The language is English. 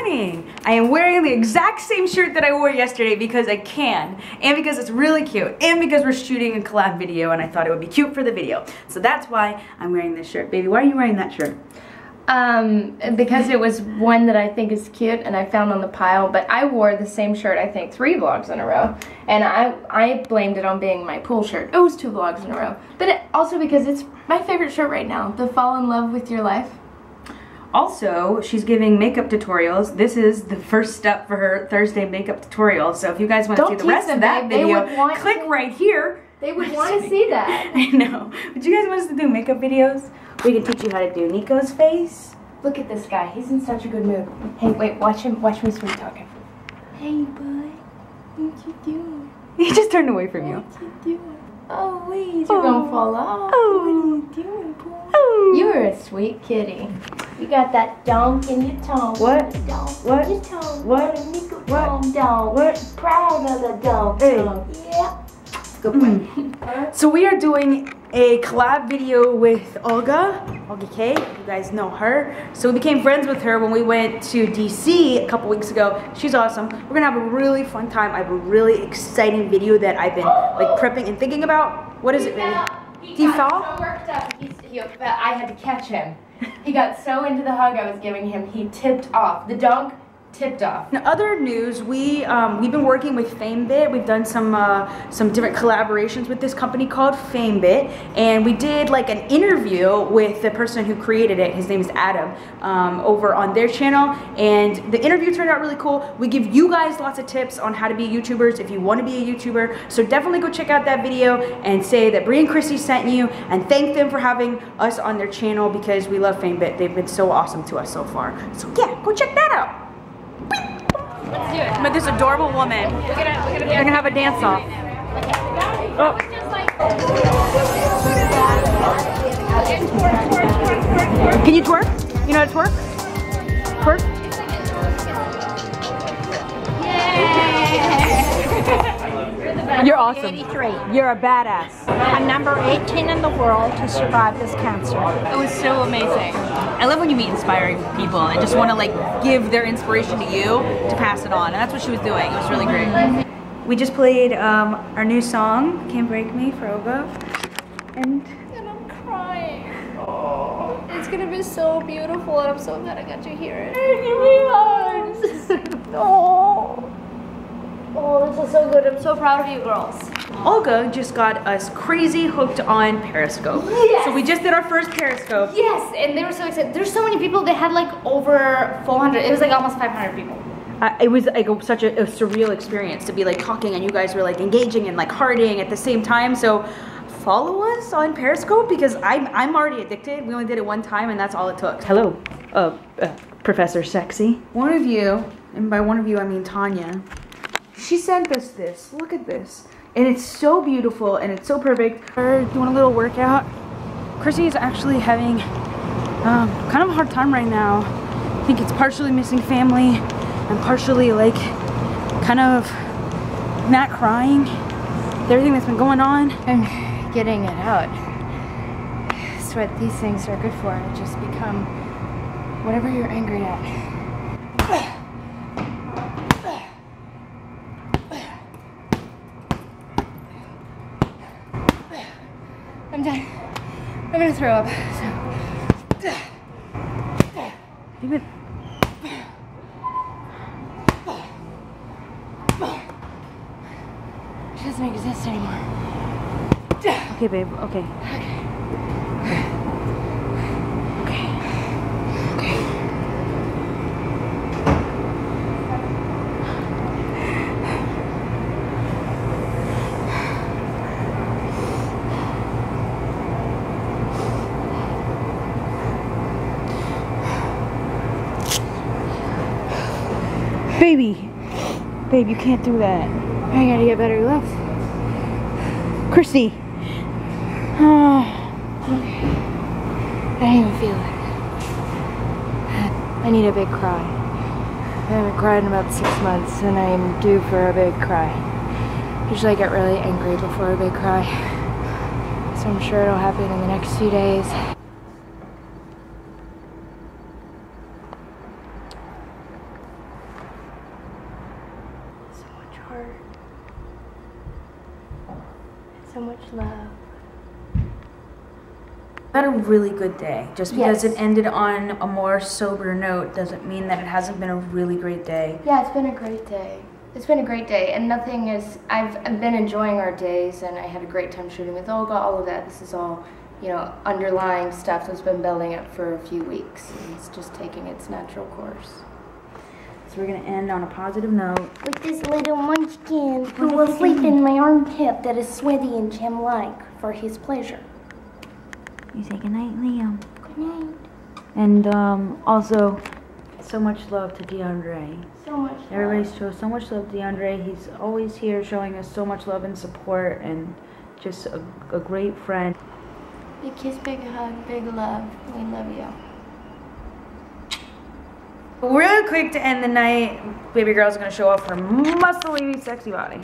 morning. I am wearing the exact same shirt that I wore yesterday because I can, and because it's really cute, and because we're shooting a collab video and I thought it would be cute for the video. So that's why I'm wearing this shirt. Baby, why are you wearing that shirt? Um, because it was one that I think is cute and I found on the pile, but I wore the same shirt I think three vlogs in a row, and I I blamed it on being my pool shirt. It was two vlogs in a row, but it, also because it's my favorite shirt right now, the Fall in Love with Your Life. Also, she's giving makeup tutorials. This is the first step for her Thursday makeup tutorial. So if you guys want to see the rest them, of that babe. video, click to, right here. They would want to see that. I know. But you guys want us to do makeup videos? We can teach you how to do Nico's face. Look at this guy. He's in such a good mood. Hey, wait, watch him. Watch me sweet talking. Hey, bud. What you doing? He just turned away from you. What you doing? Oh, please. You're oh. gonna fall off. Oh. What are you doing, boy? Oh. You're a sweet kitty. You got that donk in your tongue. What? Donk What? in your tongue. What? A nickel What? tongue donk. What? Proud of the donk Hey. tongue. Yeah. Good boy. so we are doing a collab video with Olga, Olga K. You guys know her. So we became friends with her when we went to DC a couple weeks ago. She's awesome. We're gonna have a really fun time. I have a really exciting video that I've been like prepping and thinking about. What is it, baby? He, He got fell? so worked up. He, he, but I had to catch him. He got so into the hug I was giving him, he tipped off. The donk tipped off. In other news, we um, we've been working with FameBit. We've done some uh, some different collaborations with this company called FameBit, and we did like an interview with the person who created it. His name is Adam um, over on their channel, and the interview turned out really cool. We give you guys lots of tips on how to be YouTubers if you want to be a YouTuber. So definitely go check out that video and say that Bria and Chrissy sent you, and thank them for having us on their channel because we love FameBit. They've been so awesome to us so far. So yeah, go check that out. Let's do it. Met this adorable woman. We're gonna, we're gonna They're gonna have a dance off. Oh. Can you twerk? You know how to twerk? Twerk? You're awesome. 83. You're a badass. I'm number 18 in the world to survive this cancer. It was so amazing. I love when you meet inspiring people and just want to like give their inspiration to you to pass it on. And that's what she was doing. It was really great. We just played um, our new song, Can't Break Me, for Olga. And and I'm crying. Oh, it's gonna be so beautiful, and I'm so glad I got to hear it. Give me hugs. oh. Oh, this is so good. I'm so proud of you girls. Olga just got us crazy hooked on Periscope. Yes. So we just did our first Periscope. Yes, and they were so excited. There's so many people. They had like over 400. It was like almost 500 people. Uh, it was like a, such a, a surreal experience to be like talking and you guys were like engaging and like hearting at the same time. So follow us on Periscope because I'm, I'm already addicted. We only did it one time and that's all it took. Hello, uh, uh, Professor Sexy. One of you, and by one of you I mean Tanya, she sent us this. Look at this. And it's so beautiful and it's so perfect. We're doing a little workout. Chrissy is actually having um, kind of a hard time right now. I think it's partially missing family and partially like kind of not crying. Everything that's been going on. And getting it out. That's what these things are good for. Just become whatever you're angry at. I'm done. I'm gonna throw up. So. Even It doesn't exist anymore. okay, babe. Okay. Baby, babe, you can't do that. I gotta get better lifts. Christy. Oh, I don't even feel it. I need a big cry. I haven't cried in about six months and I'm due for a big cry. Usually I get really angry before a big cry. So I'm sure it'll happen in the next few days. Heart. So much love. had a really good day. Just because Yes. it ended on a more sober note doesn't mean that it hasn't been a really great day. Yeah, it's been a great day. It's been a great day, and nothing is. I've, I've been enjoying our days, and I had a great time shooting with Olga. All of that. This is all, you know, underlying stuff that's been building up for a few weeks. And it's just taking its natural course. So we're gonna end on a positive note. with this little munchkin who will sleep in my armpit that is sweaty and gem-like for his pleasure. You say goodnight, Liam. Good night. And um, also, so much love to DeAndre. So much. love. Everybody shows so much love to DeAndre. He's always here showing us so much love and support and just a, a great friend. Big kiss, big hug, big love. We love you. Really quick to end the night, baby girl's gonna show off her muscly, sexy body.